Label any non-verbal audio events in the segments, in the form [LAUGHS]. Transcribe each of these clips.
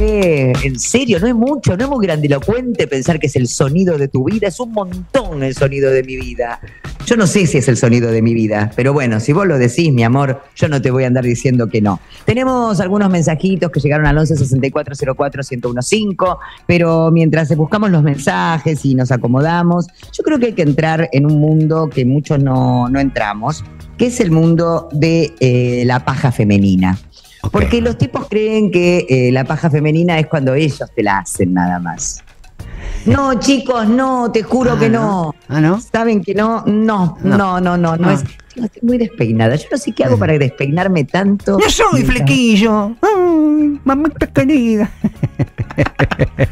en serio, no es mucho, no es muy grandilocuente pensar que es el sonido de tu vida, es un montón el sonido de mi vida. Yo no sé si es el sonido de mi vida, pero bueno, si vos lo decís, mi amor, yo no te voy a andar diciendo que no. Tenemos algunos mensajitos que llegaron al 11 64 04 1015, pero mientras buscamos los mensajes y nos acomodamos, yo creo que hay que entrar en un mundo que muchos no, no entramos, que es el mundo de eh, la paja femenina. Porque los tipos creen que eh, la paja femenina es cuando ellos te la hacen nada más. No, chicos, no, te juro Ah, que ¿no? no. Ah, ¿no? ¿Saben que no? No, No. no, no, no, no, Ah. es. Estoy muy despeinada. Yo no sé qué hago para despeinarme tanto. Yo soy Mientras flequillo. Ay, mamita querida.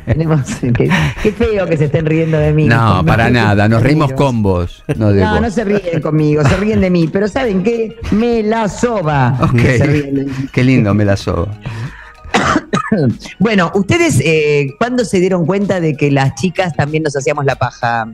tenemos- qué, qué feo que se estén riendo de mí. No, para nada, nos reímos con vos. No, de No, vos. no se ríen conmigo, se ríen de mí. Pero ¿saben qué? Me la soba. Ok. Qué lindo me la soba. [COUGHS] Bueno, ¿ustedes eh, cuándo se dieron cuenta de que las chicas también nos hacíamos la paja?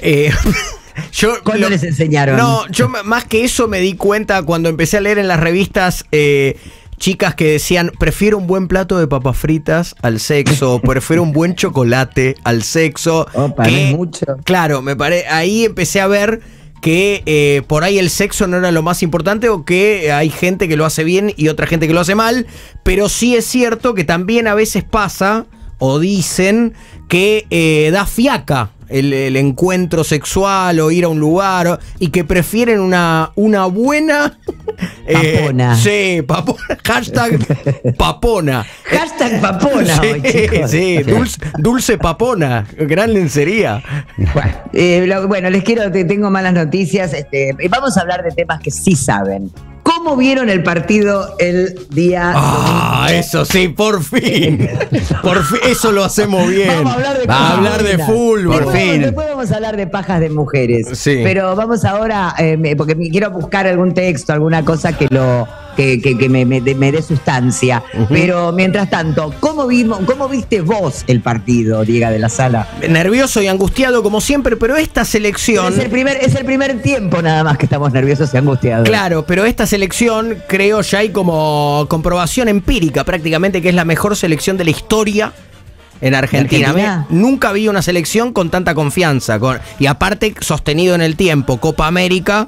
Eh, [LAUGHS] yo ¿Cuándo lo- les enseñaron? No, yo más que eso me di cuenta cuando empecé a leer en las revistas eh, chicas que decían, prefiero un buen plato de papas fritas al sexo, [LAUGHS] prefiero un buen chocolate al sexo. Opa, no es mucho. Claro, me pare, ahí empecé a ver que eh, por ahí el sexo no era lo más importante o que hay gente que lo hace bien y otra gente que lo hace mal, pero sí es cierto que también a veces pasa o dicen que eh, da fiaca el, el encuentro sexual o ir a un lugar y que prefieren una, una buena... [LAUGHS] eh, Papona. sí, papona. [LAUGHS] Hashtag papona. Hashtag papona Sí, hoy, chicos. sí, dulce, dulce papona, gran lencería. Bueno, eh, lo- bueno, les quiero, te tengo malas noticias. Este, vamos a hablar de temas que sí saben. ¿Cómo vieron el partido el día Ah, domingo? eso sí, por fin. Por fin, eso lo hacemos bien. Vamos a hablar de a hablar de fútbol. Después, Por fin. después vamos a hablar de pajas de mujeres. Sí. Pero vamos ahora, eh, porque me- quiero buscar algún texto, alguna cosa que lo que, que- que me, me dé- me dé sustancia. Pero mientras tanto, ¿cómo, vimos, ¿cómo viste vos el partido, Diego de la Sala? Nervioso y angustiado como siempre, pero esta selección. Es el, primer, es el primer tiempo nada más que estamos nerviosos y angustiados. Claro, pero esta selección creo ya hay como comprobación empírica prácticamente que es la mejor selección de la historia en Argentina. Nunca vi una selección con tanta confianza con, y aparte sostenido en el tiempo. Copa América,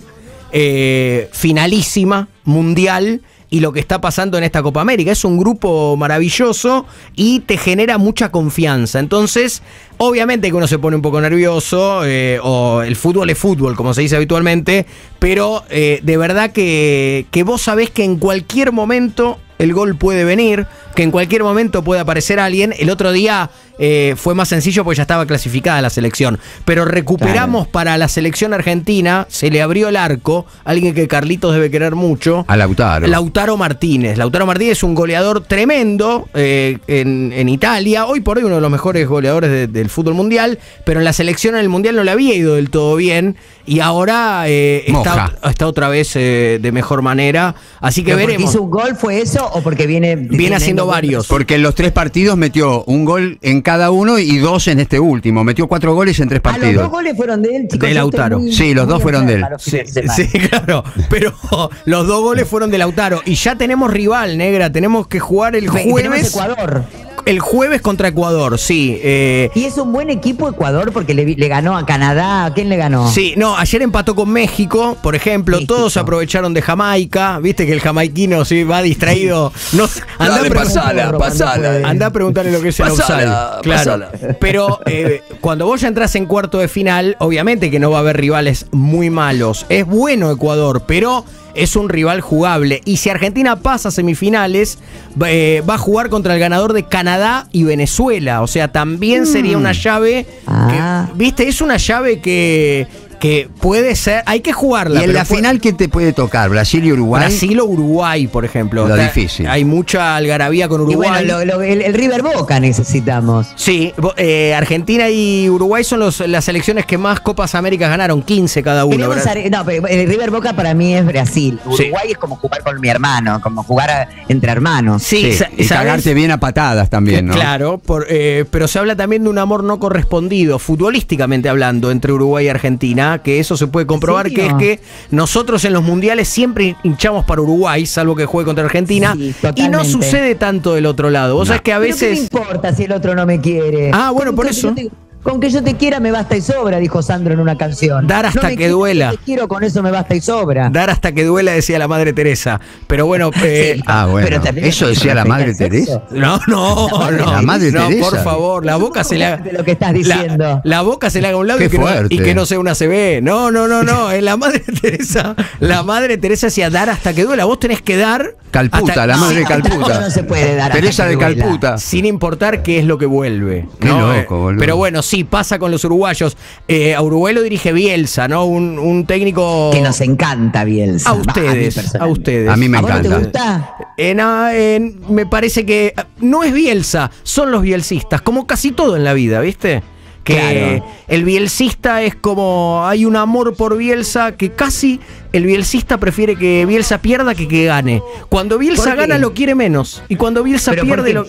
eh, finalísima, mundial. Y lo que está pasando en esta Copa América es un grupo maravilloso y te genera mucha confianza. Entonces, obviamente que uno se pone un poco nervioso, eh, o el fútbol es fútbol, como se dice habitualmente, pero eh, de verdad que, que vos sabés que en cualquier momento el gol puede venir, que en cualquier momento puede aparecer alguien. El otro día eh, fue más sencillo porque ya estaba clasificada la selección, pero recuperamos para la selección argentina, se le abrió el arco, alguien que Carlitos debe querer mucho. A Lautaro. Lautaro Martínez. Lautaro Martínez es un goleador tremendo eh, en, en Italia. Hoy por hoy uno de los mejores goleadores de- del fútbol mundial. Pero en la selección en el mundial no le había ido del todo bien. Y ahora eh, está, está otra vez eh, de mejor manera. Así que ¿Pero porque veremos. hizo un gol fue eso o porque viene Viene haciendo varios. Porque en los tres partidos metió un gol en cada uno y dos en este último. Metió cuatro goles en tres Ah, los partidos. dos goles fueron de él, chicos. De Lautaro. muy- Sí, los dos fueron de él. los Sí, sí, [LAUGHS] claro. Pero [LAUGHS] los dos goles fueron de Lautaro. Y ya tenemos rival, negra. Tenemos que jugar el jueves. Ecuador. El jueves contra Ecuador, sí. eh, Y es un buen equipo Ecuador porque le, le ganó a Canadá. ¿A quién le ganó? Sí, no, ayer empató con México, por ejemplo, México. todos se aprovecharon de Jamaica, viste que el jamaiquino sí va distraído. No, anda, Dale, pasala, pasala. anda a preguntarle lo que es el Pasala, offside. Claro. pasala. Pero eh, cuando vos ya entras en cuarto de final, obviamente que no va a haber rivales muy malos. Es bueno Ecuador, pero es un rival jugable. Y si Argentina pasa a semifinales, va- eh, va a jugar contra el ganador de Canadá y Venezuela. O sea, también sería una llave. Ah. que- Viste, es una llave que, que puede ser. Hay que jugarla. Y en la puede- final, ¿qué te puede tocar? ¿Brasil y Uruguay? Brasil o Uruguay, por ejemplo. Lo Está- difícil. Hay mucha algarabía con Y Uruguay. bueno, lo- lo- el, el River Boca necesitamos. Sí, eh, Argentina y Uruguay son los- las selecciones que más Copas Américas ganaron, 15 cada uno. No, pero el River Boca para mí es Brasil. Sí. Uruguay es como jugar con mi hermano, como jugar a- entre hermanos. Sí, Sí, y cagarte bien a patadas también, ¿no? Claro, por- eh, pero se habla también de un amor no correspondido, futbolísticamente hablando, entre Uruguay y Argentina. Que eso se puede comprobar, que es que nosotros en los mundiales siempre hinchamos para Uruguay, salvo que juegue contra Argentina, Sí, y no sucede tanto del otro lado. Vos sabés que a Pero ¿qué me veces... importa si el otro no me quiere? Ah, bueno, por eso. te- con que yo te quiera me basta y sobra, dijo Sandro en una canción. Dar hasta No que quiero, duela. Te quiero, con eso me basta y sobra. Dar hasta que duela, decía la madre Teresa. Pero bueno, [LAUGHS] eh, Sí, Ah, bueno. pero también Eso decía la madre Teresa. No, no, no. La madre no, Teresa. por favor, la boca se le haga. De lo que estás diciendo. La, boca se le haga a un lado Qué y que, y que no sea una CB. No, no, no, no. Es la madre [LAUGHS] Teresa. La madre Teresa decía dar hasta que duela. Vos tenés que dar. Calputa, hasta- la madre de Calputa. no se puede dar hasta Teresa que de duela. Calputa. Sin importar qué es lo que vuelve. Qué ¿no? loco, boludo. Pero bueno, sí, pasa con los uruguayos. Eh, a Uruguay lo dirige Bielsa, ¿no? Un, un técnico. Que nos encanta Bielsa. A ustedes, a ustedes. A mí me ¿A vos no te encanta. gusta? En, ah, en- me parece que ah, no es Bielsa, son los bielcistas, como casi todo en la vida, ¿viste? Que Claro. el bielcista es como hay un amor por Bielsa que casi el bielcista prefiere que Bielsa pierda que que gane. Cuando Bielsa gana lo quiere menos y cuando Bielsa ¿Pero por pierde lo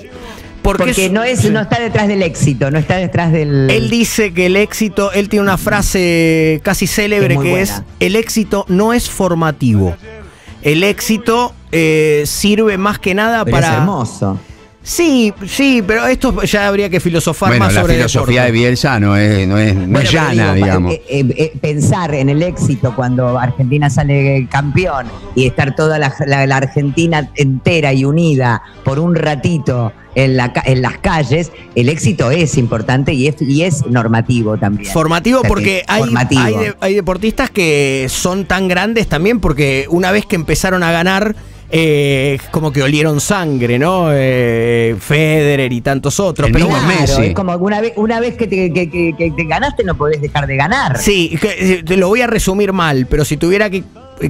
porque, Porque es- no es, no está detrás del éxito, no está detrás del. él dice que el éxito, él tiene una frase casi célebre Es que es, el éxito no es formativo. El éxito eh, sirve más que nada Pero para... es hermoso. Sí, sí, pero esto ya habría que filosofar Bueno, más la sobre filosofía de deporte. Bielsa no es, no es, no Bueno, es llana, digo, digamos. eh, eh, eh, pensar en el éxito cuando Argentina sale campeón y estar toda la, la- la Argentina entera y unida por un ratito en, la, ca- en las calles, el éxito es importante y es, y es normativo también. Formativo O sea, que porque hay, formativo. hay, de- hay deportistas que son tan grandes también porque una vez que empezaron a ganar, eh, como que olieron sangre, ¿no? Eh, Federer y tantos otros. El pero mismo bueno, Messi. es como una vez, una vez que, te, que- que- que te ganaste no podés dejar de ganar. Sí, que, eh, te lo voy a resumir mal, pero si tuviera que,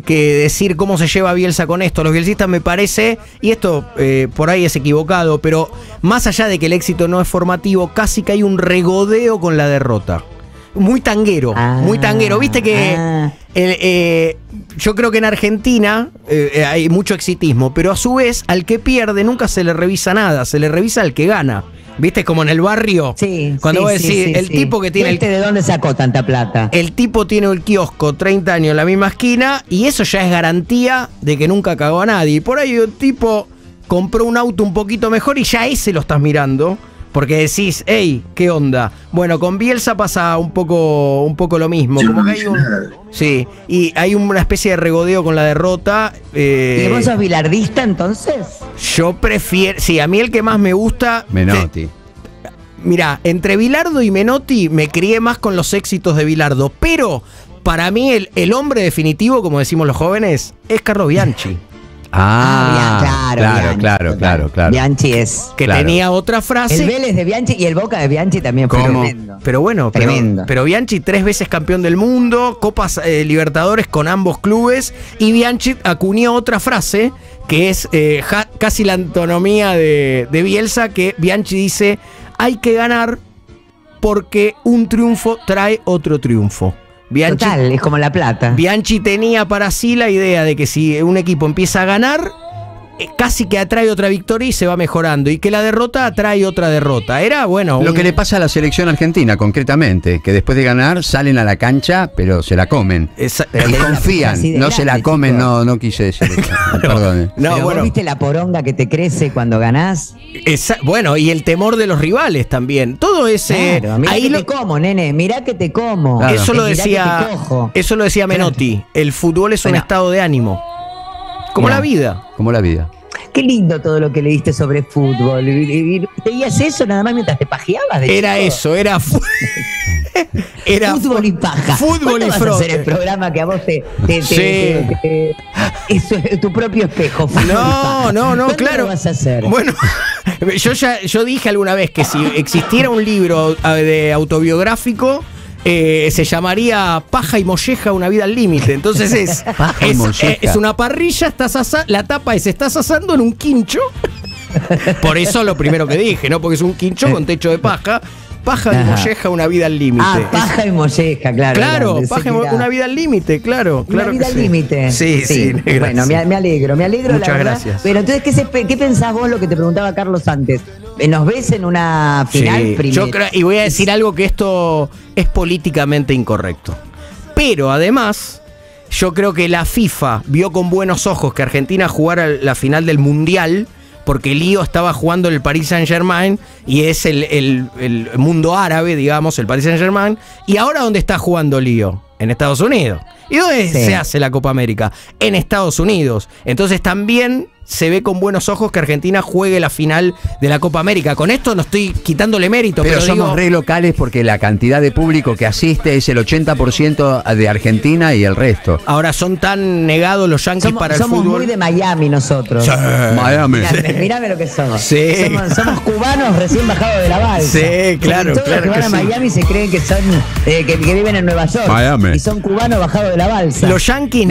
que decir cómo se lleva Bielsa con esto, los bielsistas me parece, y esto eh, por ahí es equivocado, pero más allá de que el éxito no es formativo, casi que hay un regodeo con la derrota. Muy tanguero, Ah, muy tanguero. Viste que ah. el, eh, yo creo que en Argentina eh, eh, hay mucho exitismo, pero a su vez al que pierde nunca se le revisa nada, se le revisa al que gana. ¿Viste? Como en el barrio. Sí, Cuando sí, vos decís, sí, el tipo que tiene ¿Y el este de dónde sacó tanta plata? el tipo tiene el kiosco 30 años en la misma esquina y eso ya es garantía de que nunca cagó a nadie. Y por ahí un tipo compró un auto un poquito mejor y ya ese lo estás mirando. Porque decís, hey, ¿qué onda? Bueno, con Bielsa pasa un poco, un poco lo mismo. Como que hay un. Sí, y hay una especie de regodeo con la derrota. eh, ¿Y vos sos bilardista entonces? yo prefiero. Sí, a mí el que más me gusta. Menotti. Mirá, entre Bilardo y Menotti me crié más con los éxitos de Bilardo, pero para mí el, el hombre definitivo, como decimos los jóvenes, es Carlo Bianchi, Ah, claro, claro, Bianchi, claro, total. claro, claro. Bianchi es. que Claro. tenía otra El frase. Vélez de Bianchi y el Boca de Bianchi también fue ¿Cómo? tremendo. Pero bueno, pero, Tremendo. pero Bianchi tres veces campeón del mundo, Copas eh, Libertadores con ambos clubes, y Bianchi acuñó otra frase que es eh, ja- casi la antonomía de, de Bielsa, que Bianchi dice, hay que ganar porque un triunfo trae otro triunfo. Bianchi, Total, es como la plata. Bianchi tenía para sí la idea de que si un equipo empieza a ganar, casi que atrae otra victoria y se va mejorando. Y que la derrota atrae otra derrota. Era, bueno. Lo un- que le pasa a la selección argentina, concretamente, que después de ganar salen a la cancha, pero se la comen. esa- Pero Y que- confían, no se la comen, no, no quise decir eso. [LAUGHS] Perdón. No, Pero bueno. vos viste la poronga que te crece cuando ganás. esa- bueno, y el temor de los rivales también. Todo ese. Claro, mirá ahí que lo- te como, nene, mirá que te como. Claro. eso lo decía. te cojo. Eso lo decía Menotti. El fútbol es un Bueno. estado de ánimo. Como la vida. Como la vida. Qué lindo todo lo que leíste sobre fútbol. ¿Veías eso nada más mientras te pajeabas? de Era chico? eso, era. fu- [LAUGHS] era fútbol y paja. Fútbol ¿Cuándo y vas a hacer el programa que a vos te. te- te- Sí. te- te- eso es tu propio espejo. fútbol No, no, no, ¿Cuándo claro. lo vas a hacer? Bueno, [LAUGHS] yo ya yo dije alguna vez que si existiera un libro de autobiográfico eh, se llamaría Paja y Molleja, una vida al límite. Entonces es, [LAUGHS] Paja y es, molleja. eh, es una parrilla, estás asa- la tapa es estás asando en un quincho. [LAUGHS] Por eso lo primero que dije, ¿no? Porque es un quincho con techo de paja. Paja y molleja, una vida al límite. Ah, paja y molleja, claro. Claro, paja y una vida al límite, claro. Una claro que vida al sí. límite. Sí, sí. bueno, me, me alegro, me alegro Muchas la verdad. gracias. Pero entonces, ¿qué, se- qué pensás vos lo que te preguntaba Carlos antes? ¿Nos ves en una final Sí, primero? yo creo- y voy a decir algo que esto es políticamente incorrecto. Pero además, yo creo que la FIFA vio con buenos ojos que Argentina jugara la final del Mundial. Porque Lío estaba jugando en el Paris Saint Germain y es el, el- el mundo árabe, digamos, el Paris Saint Germain. ¿Y ahora dónde está jugando Lío? En Estados Unidos. ¿Y dónde Sí. se hace la Copa América? En Estados Unidos. Entonces también se ve con buenos ojos que Argentina juegue la final de la Copa América. Con esto no estoy quitándole mérito, Pero, pero, somos digo, re locales porque la cantidad de público que asiste es el 80% de Argentina y el resto. ahora son tan negados los yankees Somos, para el somos fútbol. muy de Miami nosotros. Miami. Mirame, mirame lo que somos. Sí. Somos, somos cubanos recién bajados de la balsa. Sí, claro, todos claro los que van que a sí. Miami se creen que son eh, que, que viven en Nueva York. Miami. Y son cubanos bajados de la balsa. Los Yankees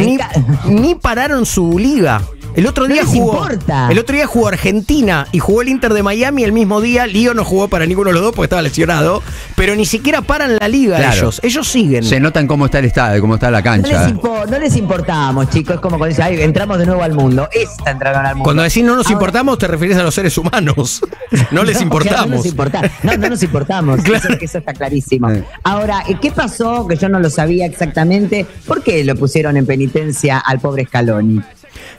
ni pararon su liga. El otro No día les jugó. importa. El otro día jugó Argentina y jugó el Inter de Miami el mismo día. Lío no jugó para ninguno de los dos porque estaba lesionado. Pero ni siquiera paran la liga Claro. ellos. Ellos siguen. Se notan cómo está el estadio, cómo está la No les, cancha. impo- no les importamos, chicos. Es como cuando dicen, "Ay, entramos de nuevo al mundo. Esta entraron al mundo. Cuando decís no nos Ahora- importamos, te refieres a los seres humanos. [LAUGHS] No les No, importamos. No nos, importa- no, no nos importamos. [LAUGHS] Claro. Eso, eso está clarísimo. Eh. Ahora, ¿qué pasó? Que yo no lo sabía exactamente. ¿Por qué lo pusieron en penitencia al pobre Scaloni?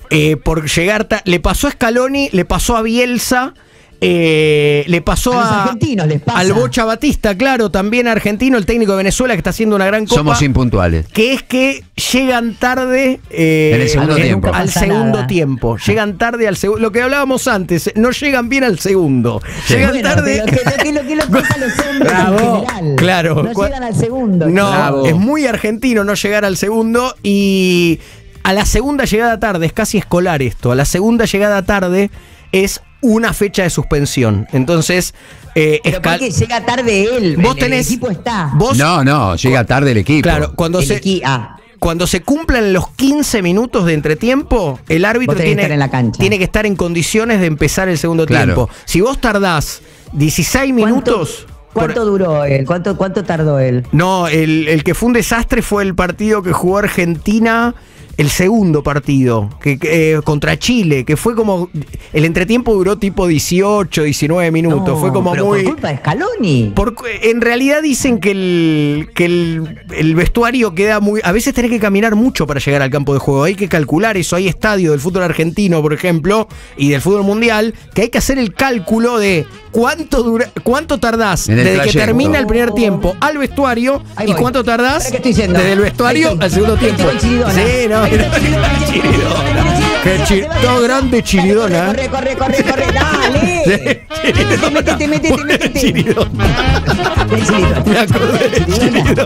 Eh, por llegar. Le pasó a Scaloni, le pasó a Bielsa. eh, le pasó A los a, argentinos les pasa. al Bocha Batista, claro, también argentino, el técnico de Venezuela que está haciendo una gran copa. Somos impuntuales. que es que llegan tarde eh, En el segundo tiempo. al segundo nada. tiempo. Llegan tarde al segundo. Lo que hablábamos antes, no llegan bien al segundo. Llegan Bueno, tarde. que, lo que, lo que lo [LAUGHS] pasa los hombres Bravo. en general. Claro. No llegan al segundo. No, Bravo. es muy argentino no llegar al segundo y a la segunda llegada tarde, es casi escolar esto, a la segunda llegada tarde es una fecha de suspensión. Entonces, eh, Pero porque llega tarde él. vos el- tenés... El equipo está. Vos, No, no, llega tarde el equipo. claro, cuando El se... equi- ah. Cuando se cumplan los 15 minutos de entretiempo, el árbitro que tiene, estar en la cancha. tiene que estar en condiciones de empezar el segundo Claro. tiempo. Si vos tardás 16 minutos. ¿Cuánto, cuánto duró él? ¿Cuánto, ¿Cuánto tardó él? No, el, el que fue un desastre fue el partido que jugó Argentina, el segundo partido, que, que, eh, contra Chile, que fue como. El entretiempo duró tipo 18, 19 minutos. No, fue como pero muy. Por culpa de Scaloni. Por- en realidad dicen que el, que el, el vestuario queda muy. A veces tenés que caminar mucho para llegar al campo de juego. Hay que calcular eso. Hay estadios del fútbol argentino, por ejemplo, y del fútbol mundial, que hay que hacer el cálculo de cuánto dura, cuánto tardás desde que termina el primer tiempo al vestuario y cuánto tardás desde el vestuario al segundo tiempo. Sí, no, [LAUGHS] Chiridona, Chiridona. Qué chi- todo grande Chiridona. Corre, corre, corre, corre, dale. [LAUGHS] Métete, métete, métete, métete. Chiridona. Chiridona. Me acordé de Chiridona.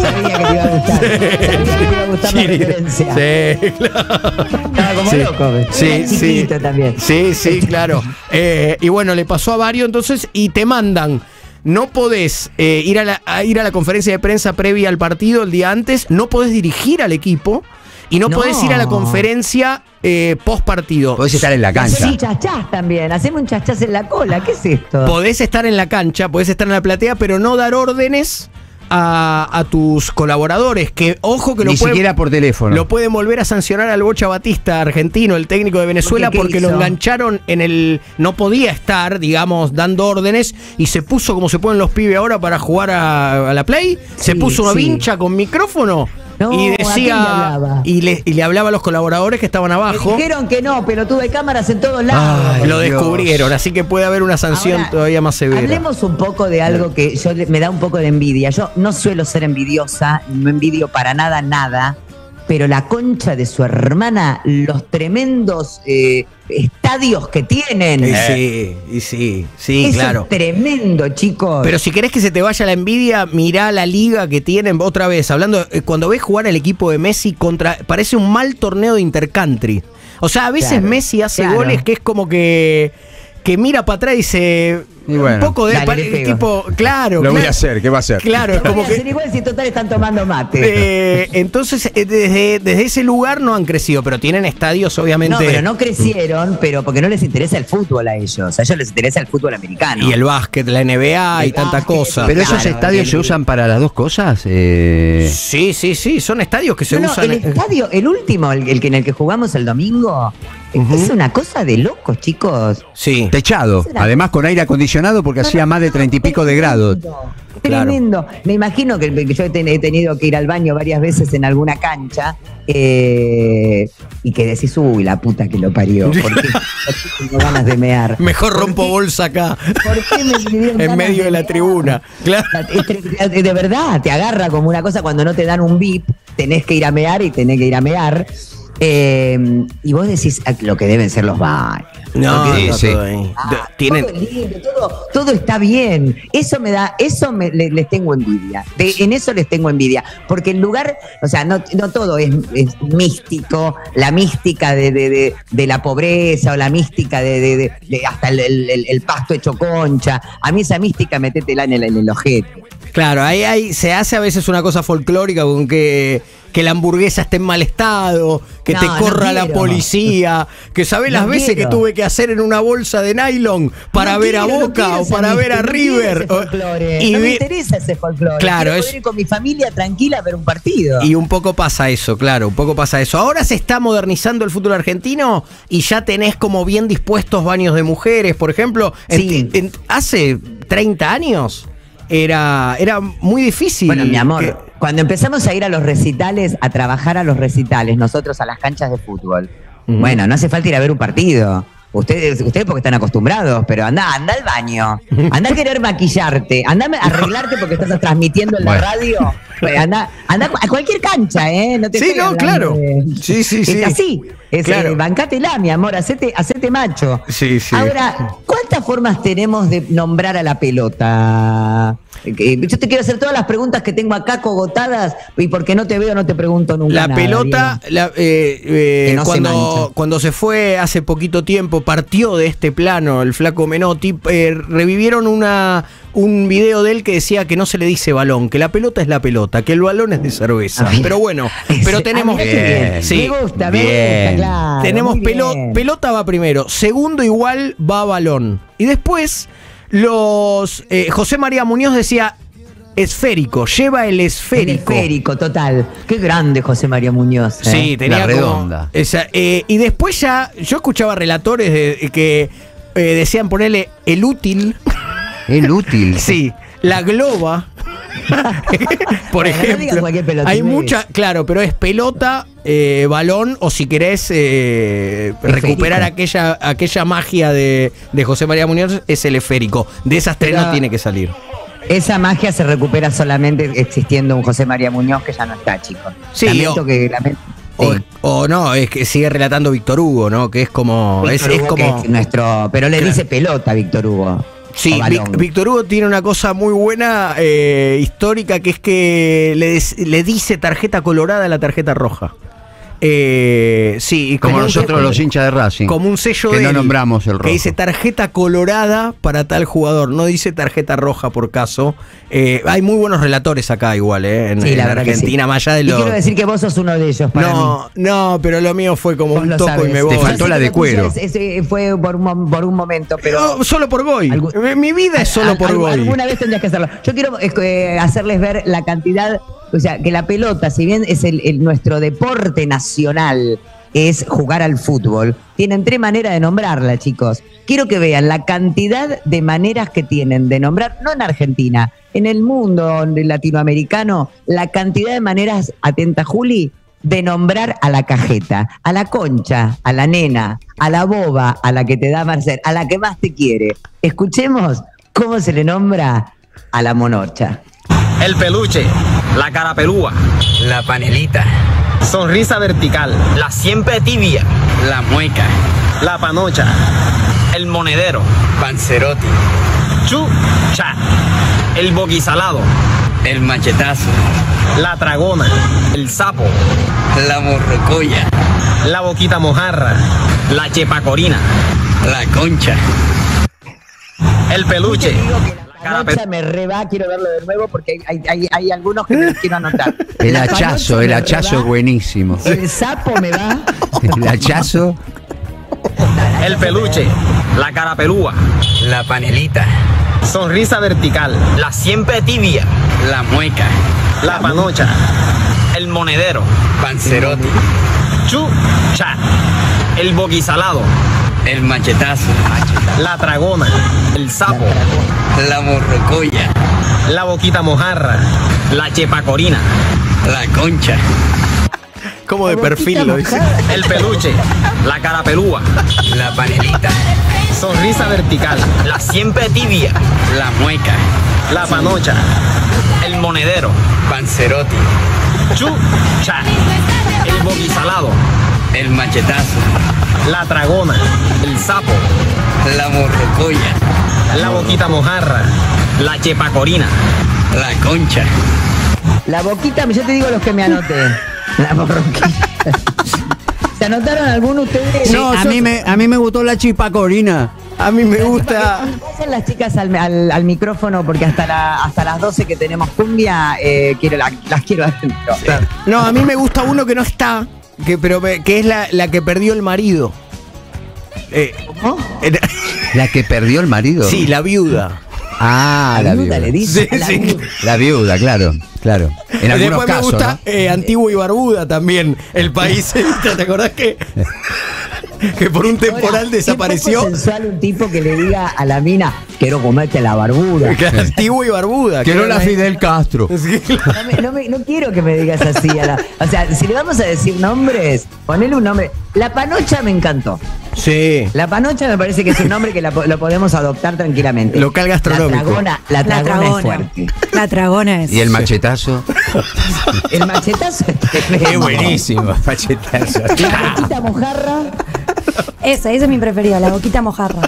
Sabía que te iba a gustar. Sabía que te iba a gustar la referencia. Sí, claro. Estaba como loco. Sí, sí. también. Sí, sí, claro. Eh, y bueno, le pasó a varios entonces y te mandan. No podés eh, ir, a la, a ir a la conferencia de prensa previa al partido el día antes, no podés dirigir al equipo y no, No. podés ir a la conferencia eh, post partido. Podés estar en la cancha. Hacemos un chachás también. Hacemos un chachás en la cola. ¿Qué es esto? Podés estar en la cancha, podés estar en la platea, pero no dar órdenes a, a tus colaboradores. Que ojo que lo Ni pueden- siquiera por teléfono. Lo pueden volver a sancionar al Bocha Batista, argentino, el técnico de Venezuela, ¿Por qué? ¿Qué porque lo engancharon en el. No podía estar, digamos, dando órdenes y se puso como se ponen los pibes ahora para jugar a, a la Play. se Sí, puso una sí. vincha con micrófono No, y ¿a quién le decía. hablaba? Y le, y le hablaba a los colaboradores que estaban Me abajo. dijeron que no, pero tuve cámaras en todos lados. Ay, Lo Dios. descubrieron, así que puede haber una sanción Ahora, todavía más severa. Hablemos un poco de algo que yo le- me da un poco de envidia. Yo no suelo ser envidiosa, no envidio para nada nada, pero la concha de su hermana, los tremendos eh, estadios que tienen. Y sí, y sí, sí, Eso claro. es tremendo, chicos. Pero si querés que se te vaya la envidia, mirá la liga que tienen otra vez. Hablando, eh, cuando ves jugar al equipo de Messi contra. Parece un mal torneo de intercountry. O sea, a veces Claro, Messi hace claro. goles que es como que. Que mira para atrás y dice. Y bueno, un poco de. dale, tipo, claro. Lo voy a hacer, ¿qué va a hacer? Claro, es ¿Qué como voy a hacer que. igual si total están tomando mate. eh, entonces, eh, desde, desde ese lugar no han crecido, pero tienen estadios, obviamente. no, pero no crecieron, pero porque no les interesa el fútbol a ellos. A ellos les interesa el fútbol americano. Y el básquet, la NBA y El tanta básquet, cosa. Pero esos Claro, estadios el- se usan para las dos cosas. Eh, Sí, sí, sí, son estadios que se No, no, usan. el estadio, el último, el, el que en el que jugamos el domingo, Es una cosa de locos, chicos. Sí. Techado, además con aire acondicionado porque hacía más de treinta y pico de grados. Claro. Tremendo. Me imagino que yo he, ten- he tenido que ir al baño varias veces en alguna cancha eh, y que decís, uy, la puta que lo parió. ¿Por qué, [LAUGHS] tengo ganas de mear? Mejor ¿Por rompo bolsa acá. ¿Por qué me [LAUGHS] En medio de la mear? tribuna. Claro. Es tre- De verdad, te agarra como una cosa cuando no te dan un VIP, tenés que ir a mear y tenés que ir a mear. Eh, y vos decís ah, lo que deben ser los baños. No, Sí, no, sí. Ah, Tienen, todo lindo, todo, todo está bien. Eso me da, eso me- le- les tengo envidia. De- en eso les tengo envidia. Porque el lugar, o sea, no, no todo es, es místico, la mística de, de- de- de la pobreza o la mística de, de- de- de hasta el, el- el- el pasto hecho concha. A mí esa mística metétela en el, en el ojete. Claro, ahí, ahí se hace a veces una cosa folclórica con que, que la hamburguesa esté en mal estado, que No, te no corra la policía, que sabés No las veces que tuve que hacer en una bolsa de nylon para ver a quiero, Boca o para ver a River. Y no me interesa ese folclore. Claro, Quiero es- poder ir con mi familia tranquila a ver un partido. Y un poco pasa eso, claro, un poco pasa eso. Ahora se está modernizando el fútbol argentino y ya tenés como bien dispuestos baños de mujeres, por ejemplo. Sí. en- hace 30 años era, era muy difícil. Bueno, mi amor, cuando empezamos a ir a los recitales, a trabajar a los recitales, nosotros a las canchas de fútbol, bueno, no hace falta ir a ver un partido. Ustedes, ustedes porque están acostumbrados, pero anda, anda al baño, anda a querer maquillarte, anda a arreglarte porque estás transmitiendo en la Bueno. radio. Pues anda, anda a cualquier cancha, ¿eh? No te Sí, no, claro. de- Sí, sí, sí. Es así. Es, Claro. eh, bancátela, mi amor, hacete, hacete macho. Sí, sí. Ahora, ¿cuántas formas tenemos de nombrar a la pelota? Eh, Yo te quiero hacer todas las preguntas que tengo acá cogotadas y porque no te veo no te pregunto nunca La nada, pelota, la- eh, eh, no cuando, cuando se fue hace poquito tiempo, partió de este plano el flaco Menotti, eh, revivieron una, un video de él que decía que no se le dice balón, que la pelota es la pelota, que el balón es de cerveza. Ah. Pero bueno, [LAUGHS] pero ah, tenemos... bien. Sí. Me gusta, me Bien. gusta, claro. Tenemos pelo- pelota va primero, segundo igual va balón. Y después los eh, José María Muñoz decía esférico, lleva el El esférico. esférico, total. Qué grande José María Muñoz. ¿eh? Sí, tenía La como redonda. esa, eh, y después ya, yo escuchaba relatores de, que eh, decían ponerle el útil, El útil. [LAUGHS] sí, la globa. [LAUGHS] Por no ejemplo, hay mucha, claro, pero es pelota, eh, balón o si querés eh, recuperar aquella, aquella magia de, de José María Muñoz es el esférico. De esas tres no tiene que salir. Esa magia se recupera solamente existiendo un José María Muñoz que ya no está, chicos. Sí, Lamento o- que lamento- O, sí. o no, es que sigue relatando Víctor Hugo, ¿no? Que es como. Es, como. es nuestro, pero le Claro. dice pelota Víctor Hugo. Sí, Víctor Hugo tiene una cosa muy buena eh, histórica que es que le, des- le dice tarjeta colorada a la tarjeta roja. Eh, sí, y Como nosotros los hinchas de Racing. Como un sello Que de no él, nombramos el rojo. Que dice tarjeta colorada para tal jugador, no dice tarjeta roja por caso. Eh, hay muy buenos relatores acá igual, ¿eh? En, Sí, en la Argentina, sí. más allá de Y los... quiero decir que vos sos uno de ellos para mí. No, no, pero lo mío fue como Vos un toco sabes. y me Te voy. faltó Yo la de cuero. es- es- fue por un, por un momento, pero. No, solo por Goy. Mi vida es solo Al- por al- Goy. Alguna vez tendrías que hacerlo. Yo quiero eh, hacerles ver la cantidad, o sea, que la pelota, si bien es el, nuestro deporte nacional, es jugar al fútbol, tienen tres maneras de nombrarla, chicos. Quiero que vean la cantidad de maneras que tienen de nombrar, no en Argentina, en el mundo latinoamericano, la cantidad de maneras, atenta Juli, de nombrar a la cajeta, a la concha, a la nena, a la boba, a la que te da Marcel, a la que más te quiere. Escuchemos cómo se le nombra a la monocha. El peluche, la cara pelúa, La panelita, sonrisa vertical, la siempre tibia, la mueca, la panocha, el monedero, panzerotti, chucha, el boquisalado, el machetazo, la tragona, el sapo, la morrocoya, la boquita mojarra, la chepacorina, la concha, el peluche, monocha pelúa. me reba, quiero verlo de nuevo porque hay, hay- hay algunos que me los [LAUGHS] quiero anotar. El hachazo, panocha el hachazo es buenísimo. El sapo me va. [LAUGHS] El hachazo. el peluche, la cara pelúa, la panelita, sonrisa vertical, la siempre tibia, la mueca, la panocha, el monedero, panzerotti, Chucha. El boquisalado. El machetazo. La tragona. El sapo. La morrocoya. La boquita mojarra. La chepacorina. La concha. Como de perfil lo dice. El peluche. La cara pelúa. La panelita. Sonrisa vertical. La siempre tibia. La mueca. La panocha. El monedero. Panzerotti. Chucha. El boquisalado. El machetazo. La tragona. El sapo. La morrocoya. La boquita mojarra. La chepacorina. La concha. La boquita, yo te digo los que me anoté. [LAUGHS] La morroquilla. ¿Se anotaron alguno ustedes? Sí, a, mí me, a mí me gustó la chipacorina. A mí me gusta. Pasen las chicas al, al- al micrófono porque hasta, la- hasta las 12 que tenemos cumbia, eh, quiero la- las quiero adentro. No, a mí me gusta uno que no está, que, pero que es la, la que perdió el marido. Eh, ¿Cómo? era- La que perdió el marido. sí, la viuda. Ah, la viuda viuda. le dice. Sí, la sí. viuda. La viuda, claro, claro. En algunos Después casos. me gusta ¿no? eh, Antigua y Barbuda también. El país, [LAUGHS] ¿te acordás que, [LAUGHS] que por un temporal Ahora, desapareció? poco sensual un tipo que le diga a la mina, quiero comerte la barbuda. [LAUGHS] Antigua y Barbuda. Quiero que la Fidel Castro. [LAUGHS] Sí, claro. No, me- no me- no quiero que me digas así. a la- o sea, si le vamos a decir nombres, ponele un nombre. La panocha me encantó. Sí. La panocha me parece que es un nombre que la lo podemos adoptar tranquilamente. Local gastronómico. La dragona, la La dragona es fuerte. La dragona es. Y el machetazo. El machetazo es tremendo. Es buenísimo, Pachetazo. La mojarra. Esa, esa es mi preferida, la boquita mojarra.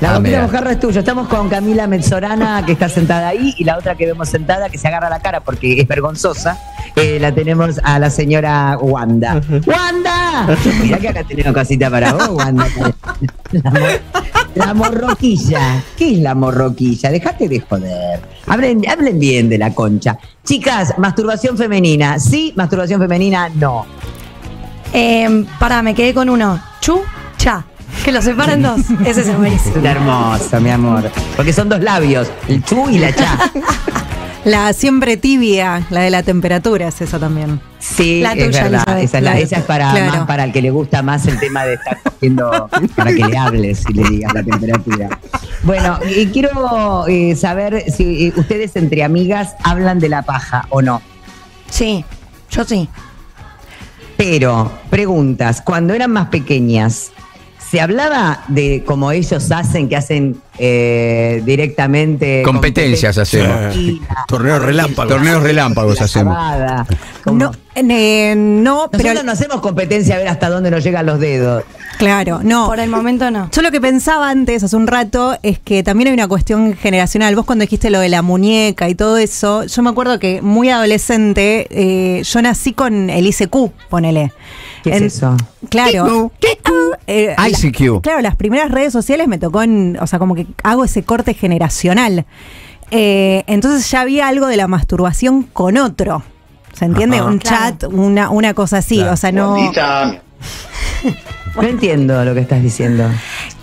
La Ah, boquita mira. mojarra es tuya. Estamos con Camila Mezzorana, que está sentada ahí, y la otra que vemos sentada, que se agarra la cara porque es vergonzosa. eh, la tenemos a la señora Wanda. ¡Wanda! Mira que acá tenemos cosita para vos, Wanda. La, mor- la morroquilla. ¿Qué es la morroquilla? Dejate de joder. Hablen, hablen bien de la concha. Chicas, masturbación femenina. Sí, masturbación femenina, no. Eh, pará, me quedé con uno. Chu, cha. Que lo separen dos. Ese es buenísimo. una hermosa, mi amor. Porque son dos labios, el chu y la cha. [LAUGHS] La siempre tibia, la de la temperatura es eso también. Sí, La es verdad. Elizabeth. Esa es, la- La- esa es para, claro. más para el que le gusta más el tema de estar cogiendo, para que le hables y le digas la temperatura. Bueno, y quiero eh, saber si eh, ustedes entre amigas hablan de la paja o no. Sí, yo sí. Pero, preguntas, cuando eran más pequeñas, ¿se hablaba de como ellos hacen, que hacen eh, directamente... Competencias hacemos. Sí. Torneo relámpago. Torneos relámpagos hacemos. No, eh, no Nosotros pero no hacemos competencia a ver hasta dónde nos llegan los dedos. Claro, no. Por el momento no. Yo lo que pensaba antes, hace un rato, es que también hay una cuestión generacional. Vos cuando dijiste lo de la muñeca y todo eso, yo me acuerdo que muy adolescente, eh, yo nací con el ICQ, ponele. ¿Qué es eso? Claro. Eh, la- ICQ. claro, las primeras redes sociales me tocó en, o sea, como que hago ese corte generacional. Eh, entonces ya había algo de la masturbación con otro. ¿Se entiende? Ajá. Un Claro. chat, una, una cosa así. Claro. O sea, no. [LAUGHS] No entiendo lo que estás diciendo.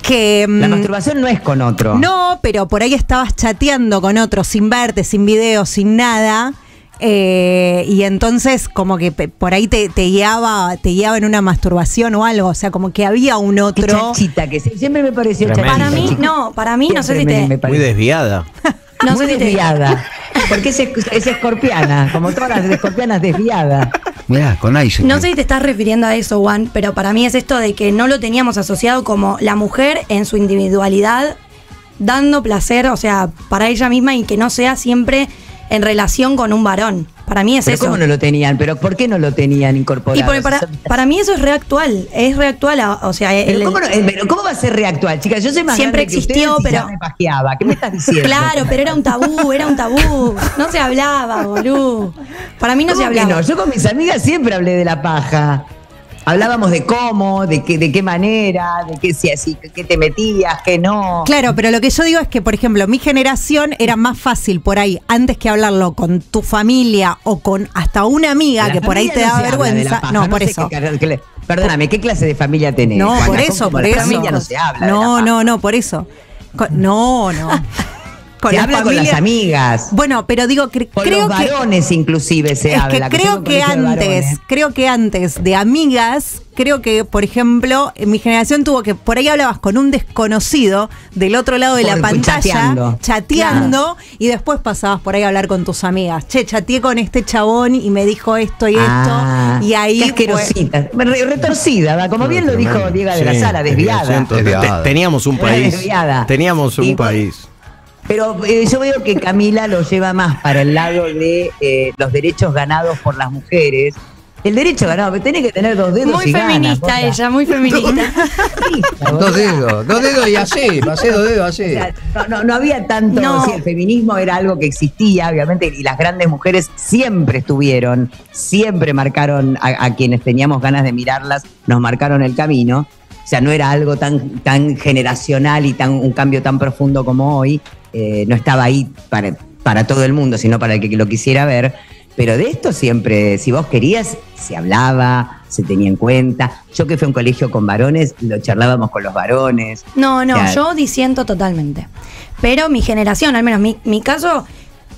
Que. La mm, masturbación no es con otro. No, pero por ahí estabas chateando con otro sin verte, sin video, sin nada. eh, y entonces como que por ahí te, te guiaba, te guiaba en una masturbación o algo. O sea, como que había un Qué otro. chachita que siempre me pareció. Para mí, no, para mí, no sé si te. Muy desviada. [LAUGHS] No Muy te. desviada. Porque es, es escorpiana, como todas las escorpianas desviadas. Mirá, con ICQ. No sé si te estás refiriendo a eso, Juan, pero para mí es esto de que no lo teníamos asociado como la mujer en su individualidad dando placer, o sea, para ella misma y que no sea siempre en relación con un varón. Para mí es Pero eso. ¿cómo no lo tenían? ¿Pero por qué no lo tenían incorporado? y porque para, para mí eso es reactual, es reactual, o sea, Pero el- ¿cómo, no- eh, pero ¿cómo va a ser reactual, chicas? Yo soy más Siempre grande que existió, y ya pero- me pajeaba. ¿Qué me estás diciendo? Claro, pero era un tabú, era un tabú. No se hablaba, boludo. Para mí no se ¿Cómo que hablaba. no? Yo con mis amigas siempre hablé de la paja. Hablábamos de cómo, de qué, de qué manera, de qué si así, qué te metías, qué no. Claro, pero lo que yo digo es que, por ejemplo, mi generación era más fácil por ahí, antes que hablarlo con tu familia o con hasta una amiga La que por ahí te da no la vergüenza. paja, No, por eso. qué- qué- perdóname, ¿qué clase de familia tenés? No, Juana? por ¿Cómo eso, por la eso. familia no se habla. No, no, no, por eso. No, no. [LAUGHS] con se la habla familia. con las amigas. Bueno, pero digo, cre- Con creo los que varones inclusive se es habla. que creo que antes, varones. creo que antes de amigas, creo que, por ejemplo, en mi generación tuvo que, por ahí hablabas con un desconocido del otro lado de la pantalla, chateando. chateando, y después pasabas por ahí a hablar con tus amigas. Che, chateé con este chabón y me dijo esto y Ah, esto, y ahí asquerosita. Re- retorcida, como bien lo dijo Diego de la Sala, desviada. Teníamos un país. desviada. Teníamos un Y- país. Pero eh, yo veo que Camila lo lleva más para el lado de eh, los derechos ganados por las mujeres. El derecho ganado, tenés que tener dos dedos Muy y feminista ella, muy feminista. [LAUGHS] Dos dedos, dos dedos y así, pasé dos dedos O así. sea, no, no, no había tanto, No. sí, el feminismo era algo que existía, obviamente, y las grandes mujeres siempre estuvieron, siempre marcaron a, a quienes teníamos ganas de mirarlas, nos marcaron el camino. O sea, no era algo tan, tan generacional y tan, un cambio tan profundo como hoy. Eh, no estaba ahí para, para todo el mundo, sino para el que lo quisiera ver. Pero de esto siempre, si vos querías, se hablaba, se tenía en cuenta. Yo que fui a un colegio con varones, lo charlábamos con los varones. No, no, O sea, yo disiento totalmente. Pero mi generación, al menos mi, mi caso,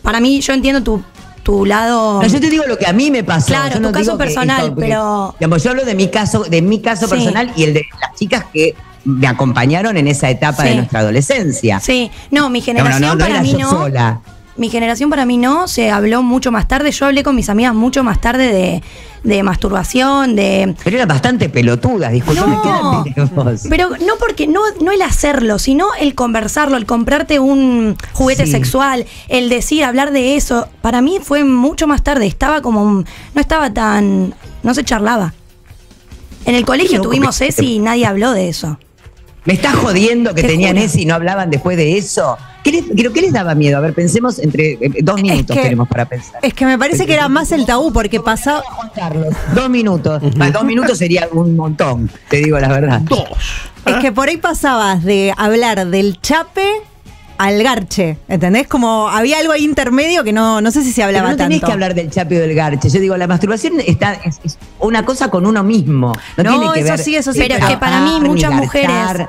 para mí, yo entiendo tu, tu lado. No, yo te digo lo que a mí me pasó. Claro, Yo tu caso que personal, pero- Digamos, yo hablo de mi caso, de mi caso Sí. personal y el de chicas que me acompañaron en esa etapa de nuestra adolescencia. Sí, no, mi no, generación no, no para mí no. sola. Mi generación para mí no, se habló mucho más tarde. Yo hablé con mis amigas mucho más tarde de, de masturbación, de. Pero eran bastante pelotudas, disculpame, ¿qué edad No, pero no porque no, no el hacerlo, sino el conversarlo, el comprarte un juguete Sí. sexual, el decir, hablar de eso. Para mí fue mucho más tarde. Estaba como, no estaba tan, no se charlaba. En el colegio tuvimos me- ese y nadie habló de eso. ¿Me estás jodiendo que Te tenían juro. ese y no hablaban después de eso? ¿Qué les, creo, ¿qué les daba miedo? A ver, pensemos entre eh, dos minutos que- tenemos para pensar. Es que me parece que era más el tabú, porque pasaba. Dos minutos. Dos minutos sería un montón, te digo la verdad. Dos. Es que por ahí pasabas de hablar del chape al garche, ¿entendés? Como había algo ahí intermedio que no, no sé si se Pero hablaba no tenés tanto. que hablar del chape o del garche. Yo digo, la masturbación está, es, es una cosa con uno mismo. No, No, tiene que eso ver sí, eso sí, Pero es que para mí muchas mujeres,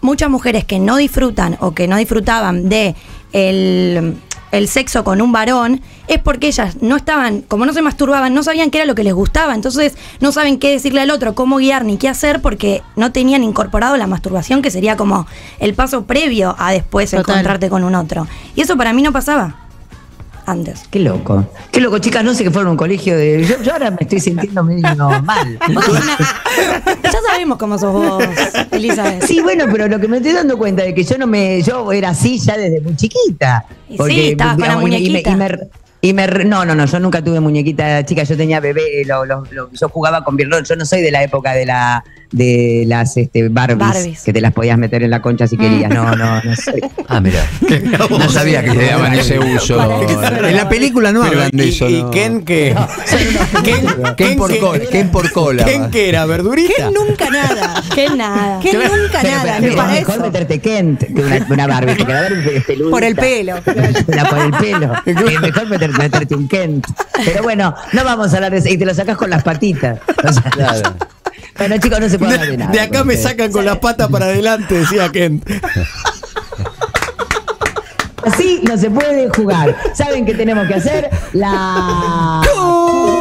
muchas mujeres que no disfrutan o que no disfrutaban de el, el sexo con un varón es porque ellas no estaban, como no se masturbaban, no sabían qué era lo que les gustaba, entonces no saben qué decirle al otro, cómo guiar ni qué hacer porque no tenían incorporado la masturbación que sería como el paso previo a después Total. encontrarte con un otro. Y eso para mí no pasaba antes. Qué loco. Qué loco, chicas, no sé que fueron a un colegio de. Yo, yo ahora me estoy sintiendo medio mal. [LAUGHS] ya sabemos cómo sos vos, Elizabeth. Sí, bueno, pero lo que me estoy dando cuenta de que yo no me. Yo era así ya desde muy chiquita. Y sí, estabas con la digamos, y me- y me- muñequita. Y me- no, no, no, yo nunca tuve muñequita chica, yo tenía bebé, lo- lo- lo- yo jugaba con birlón, yo no soy de la época de la de las este, Barbies, Barbies. que te las podías meter en la concha si querías, no, no, no [LAUGHS] soy. Ah, mira. No sabía que le daban ese uso. En la película no Pero, hablan de y- eso. ¿Y no. Ken qué? [LAUGHS] Ken, Ken por qué- cola, Ken por cola. Ken qué era, verdurita. Que nunca nada. [LAUGHS] Que nada. Que nunca Pero, nada, pero, para mejor eso. meterte Kent que una, una Barbie, porque la Barbie es peludita. Por el pelo. La por el pelo. Mejor meter- meterte un Kent. Pero bueno, no vamos a hablar de eso. Y te lo sacas con las patitas. O sea, Bueno, chicos, no se puede hablar de nada. De acá me sacan con las patas para adelante, decía Ken. Así no se puede jugar. ¿Saben qué tenemos que hacer? La. La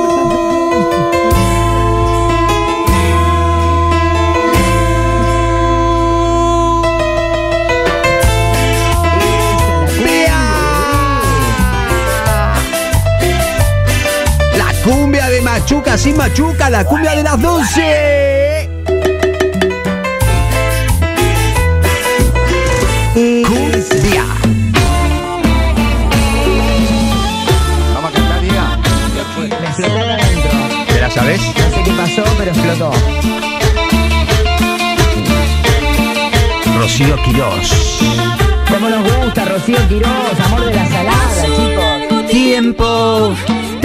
Machuca sin Machuca, la cumbia de las 12. Cumbia. Vamos a cantar, Diga. Me explotó acá adentro. ¿Te la sabes? No sé qué pasó, pero explotó. Rocío Quirós. Como nos gusta, Rocío Quiroz, amor de la salada, chicos. Tiempo,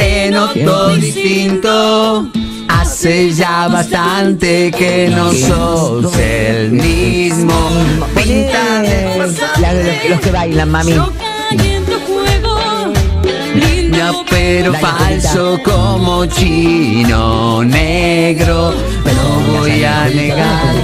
te noto distinto. Hace ya bastante que no sos el mismo. Píntale. La- los, los que bailan, mami. Ya, pero falso como chino negro. No voy a negar.